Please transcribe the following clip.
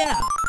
Yeah!